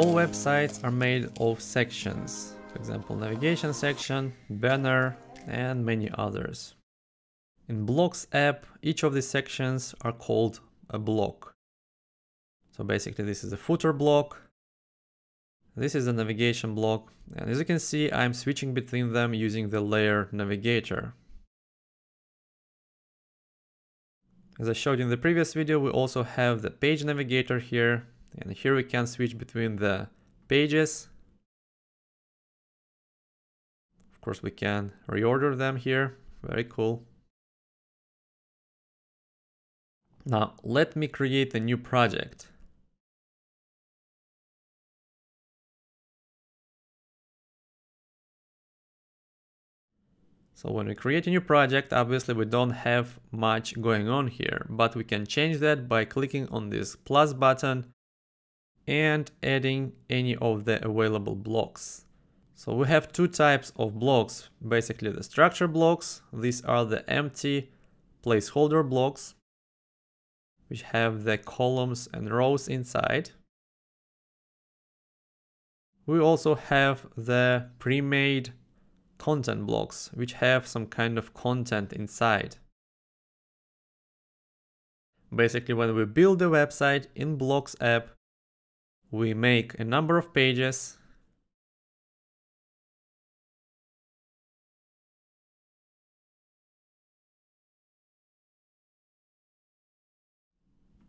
all websites are made of sections. For example, navigation section, banner, and many others. In Blocs app, each of these sections are called a block. So basically this is a footer block, this is a navigation block, and as you can see, I'm switching between them using the layer navigator. As I showed in the previous video, we also have the page navigator here, and here we can switch between the pages. Of course, we can reorder them here. Very cool. Now, let me create a new project. So when we create a new project, obviously we don't have much going on here, but we can change that by clicking on this plus button and adding any of the available blocks. So we have two types of blocks, basically the structure blocks. These are the empty placeholder blocks, which have the columns and rows inside. We also have the pre-made content blocks, which have some kind of content inside. Basically, when we build a website in Blocs app, we make a number of pages.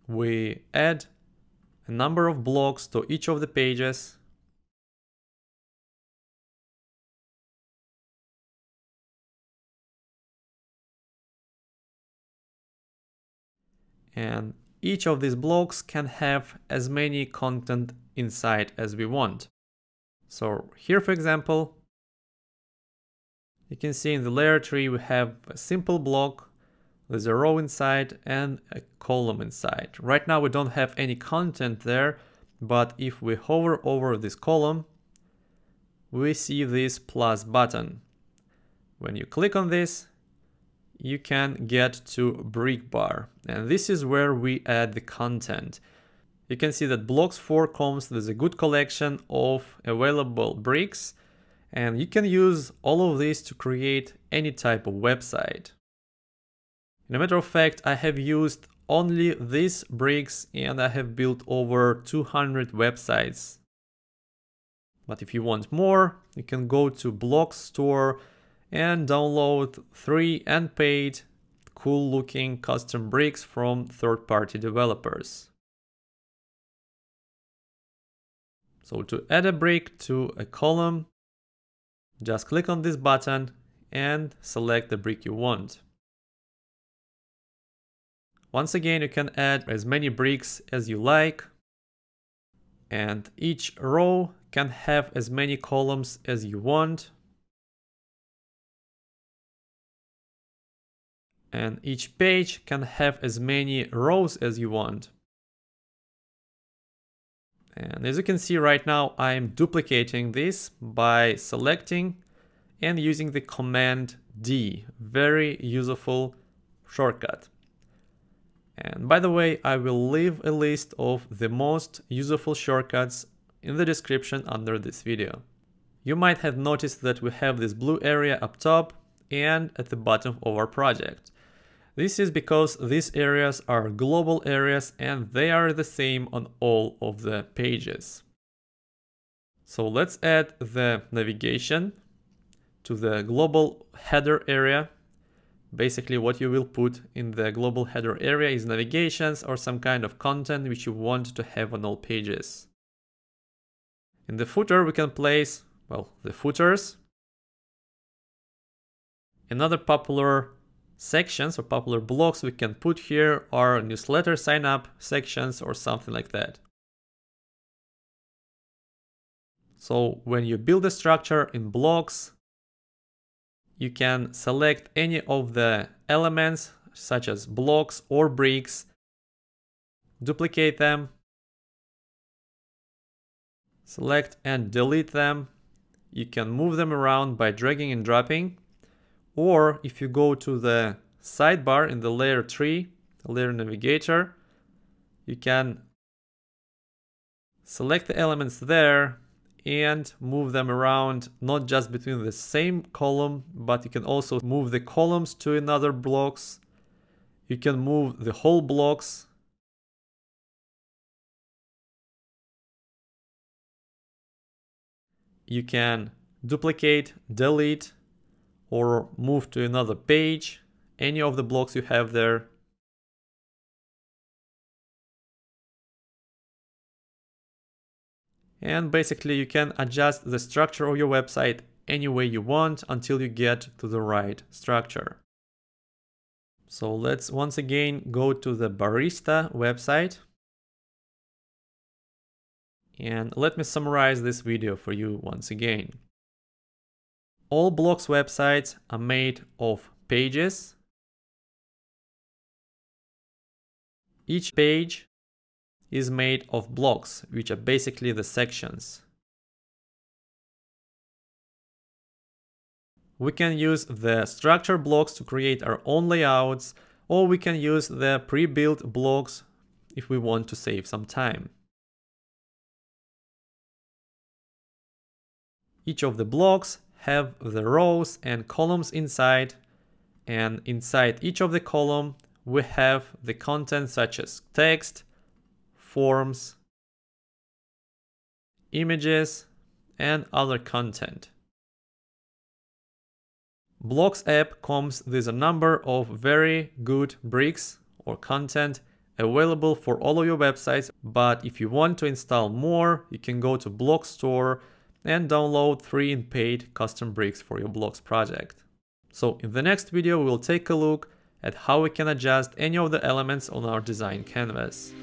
We add a number of blocks to each of the pages. And each of these blocks can have as many content inside as we want. So here, for example, you can see in the layer tree we have a simple block with a row inside and a column inside. Right now we don't have any content there, but if we hover over this column, we see this plus button. When you click on this, you can get to brick bar and this is where we add the content. You can see that Blocs 4 comes with a good collection of available bricks and you can use all of these to create any type of website. In a matter of fact, I have used only these bricks and I have built over 200 websites. But if you want more, you can go to Blocs Store and download three unpaid cool looking custom bricks from third-party developers. So to add a brick to a column, just click on this button and select the brick you want. Once again, you can add as many bricks as you like, and each row can have as many columns as you want. And each page can have as many rows as you want. And as you can see right now, I'm duplicating this by selecting and using the command D, very useful shortcut. And by the way, I will leave a list of the most useful shortcuts in the description under this video. You might have noticed that we have this blue area up top and at the bottom of our project. This is because these areas are global areas and they are the same on all of the pages. So let's add the navigation to the global header area. Basically what you will put in the global header area is navigations or some kind of content which you want to have on all pages. In the footer we can place, well, the footers. Another popular sections or popular blocks we can put here are newsletter sign up sections or something like that. So when you build a structure in Blocs, you can select any of the elements such as blocks or bricks, duplicate them, select and delete them. You can move them around by dragging and dropping or if you go to the sidebar in the layer tree, layer navigator, you can select the elements there and move them around not just between the same column but you can also move the columns to another blocks. You can move the whole blocks. You can duplicate delete or move to another page any of the blocks you have there And basically you can adjust the structure of your website any way you want until you get to the right structure. So let's once again go to the Barista website. And let me summarize this video for you once again. All Blocs websites are made of pages. Each page is made of blocks, which are basically the sections. We can use the structure blocks to create our own layouts, or we can use the pre-built blocks if we want to save some time. Each of the blocks have the rows and columns inside, and inside each of the column we have the content such as text, forms, images, and other content. Blocs app comes with a number of very good bricks or content available for all of your websites, but if you want to install more, you can go to Blocs Store and download free and paid custom bricks for your Blocs project. So in the next video, we'll take a look at how we can adjust any of the elements on our design canvas.